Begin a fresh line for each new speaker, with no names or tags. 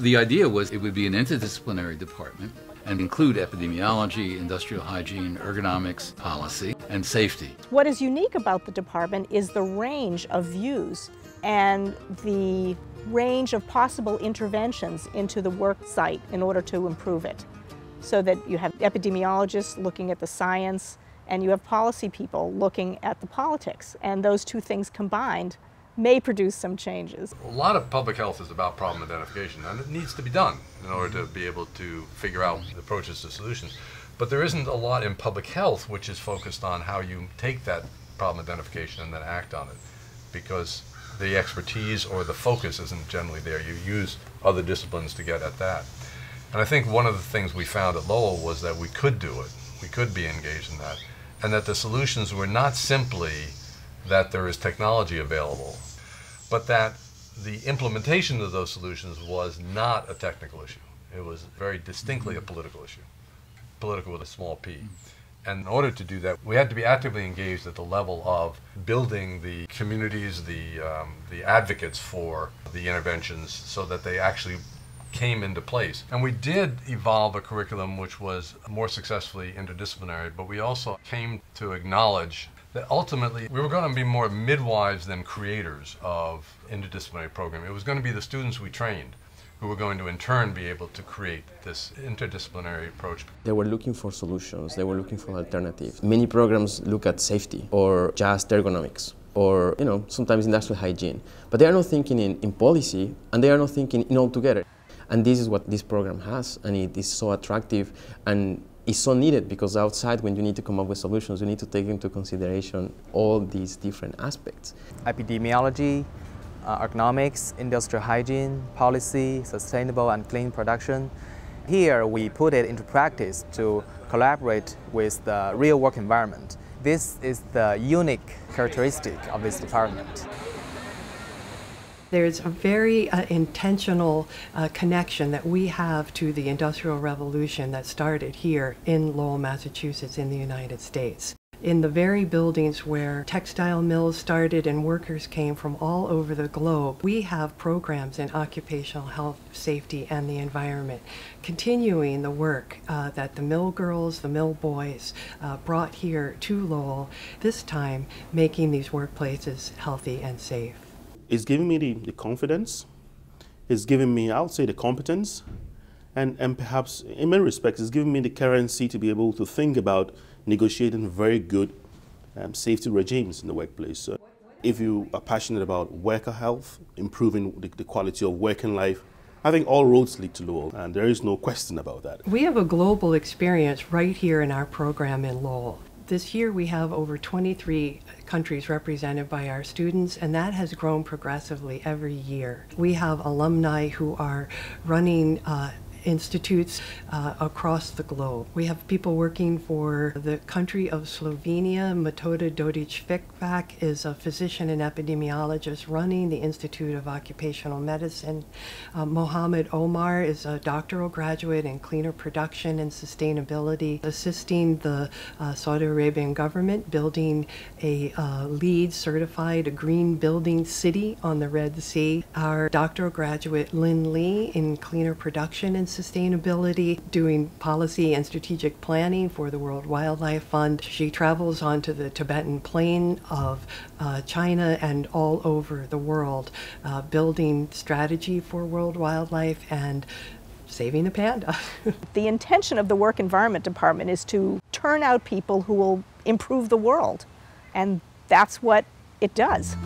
The idea was it would be an interdisciplinary department and include epidemiology, industrial hygiene, ergonomics, policy, and safety.
What is unique about the department is the range of views and the range of possible interventions into the work site in order to improve it. So that you have epidemiologists looking at the science and you have policy people looking at the politics. And those two things combined may produce some changes.
A lot of public health is about problem identification, and it needs to be done in order to be able to figure out approaches to solutions. But there isn't a lot in public health which is focused on how you take that problem identification and then act on it, because the expertise or the focus isn't generally there. You use other disciplines to get at that. And I think one of the things we found at Lowell was that we could do it. We could be engaged in that. And that the solutions were not simply that there is technology available, but that the implementation of those solutions was not a technical issue. It was very distinctly a political issue, political with a small p. And in order to do that, we had to be actively engaged at the level of building the communities, the, um, the advocates for the interventions so that they actually came into place. And we did evolve a curriculum which was more successfully interdisciplinary, but we also came to acknowledge that ultimately we were going to be more midwives than creators of interdisciplinary program. It was going to be the students we trained who were going to in turn be able to create this interdisciplinary approach.
They were looking for solutions, they were looking for alternatives. Many programs look at safety or just ergonomics or you know sometimes industrial hygiene, but they are not thinking in, in policy and they are not thinking in all together. And this is what this program has, and it is so attractive and is so needed because outside when you need to come up with solutions, you need to take into consideration all these different aspects.
Epidemiology, uh, economics, industrial hygiene, policy, sustainable and clean production. Here we put it into practice to collaborate with the real work environment. This is the unique characteristic of this department.
There's a very uh, intentional uh, connection that we have to the Industrial Revolution that started here in Lowell, Massachusetts, in the United States. In the very buildings where textile mills started and workers came from all over the globe, we have programs in occupational health, safety, and the environment, continuing the work uh, that the mill girls, the mill boys uh, brought here to Lowell, this time making these workplaces healthy and safe
it's giving me the, the confidence, it's giving me, I would say, the competence, and, and perhaps in many respects, it's giving me the currency to be able to think about negotiating very good um, safety regimes in the workplace. So if you are passionate about worker health, improving the, the quality of working life, I think all roads lead to Lowell, and there is no question about that.
We have a global experience right here in our program in Lowell. This year we have over 23 countries represented by our students, and that has grown progressively every year. We have alumni who are running uh, institutes uh, across the globe. We have people working for the country of Slovenia. Metoda Dodic-Fikfak is a physician and epidemiologist running the Institute of Occupational Medicine. Uh, Mohammed Omar is a doctoral graduate in cleaner production and sustainability, assisting the uh, Saudi Arabian government building a uh, LEED certified green building city on the Red Sea. Our doctoral graduate Lynn Lee in cleaner production and sustainability, doing policy and strategic planning for the World Wildlife Fund. She travels onto the Tibetan plain of uh, China and all over the world, uh, building strategy for world wildlife and saving the panda.
the intention of the Work Environment Department is to turn out people who will improve the world, and that's what it does.